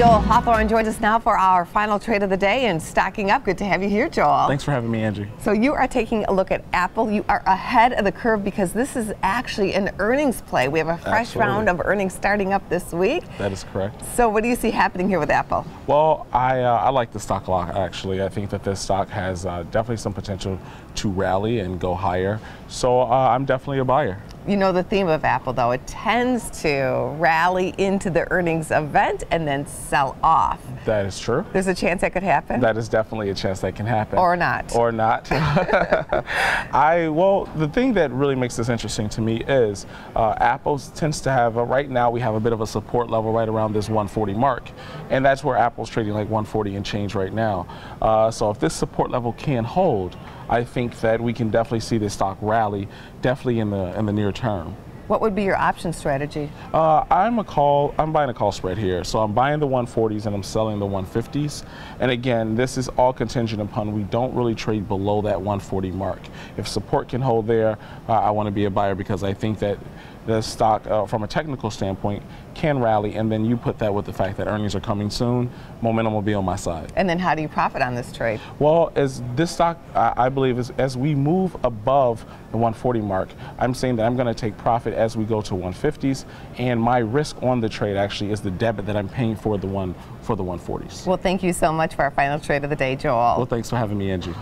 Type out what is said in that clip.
Joel Hawthorne joins us now for our final trade of the day and Stocking Up. Good to have you here, Joel. Thanks for having me, Angie. So you are taking a look at Apple. You are ahead of the curve because this is actually an earnings play. We have a fresh Absolutely. round of earnings starting up this week. That is correct. So what do you see happening here with Apple? Well, I, uh, I like the stock a lot, actually. I think that this stock has uh, definitely some potential to rally and go higher. So uh, I'm definitely a buyer. You know the theme of Apple, though. It tends to rally into the earnings event and then sell off. That is true. There's a chance that could happen? That is definitely a chance that can happen. Or not. Or not. I well, the thing that really makes this interesting to me is uh, Apple tends to have a, right now we have a bit of a support level right around this 140 mark, and that's where Apple's trading like 140 and change right now. Uh, so if this support level can hold, I think that we can definitely see this stock rally, definitely in the in the near term. What would be your option strategy? Uh, I'm a call. I'm buying a call spread here, so I'm buying the 140s and I'm selling the 150s. And again, this is all contingent upon we don't really trade below that 140 mark. If support can hold there, uh, I want to be a buyer because I think that the stock, uh, from a technical standpoint, can rally. And then you put that with the fact that earnings are coming soon, momentum will be on my side. And then how do you profit on this trade? Well, as this stock, I, I believe, is as we move above the 140 mark, I'm saying that I'm going to take profit as we go to 150s, and my risk on the trade actually is the debit that I'm paying for the one for the 140s. Well, thank you so much for our final trade of the day, Joel. Well, thanks for having me, Angie.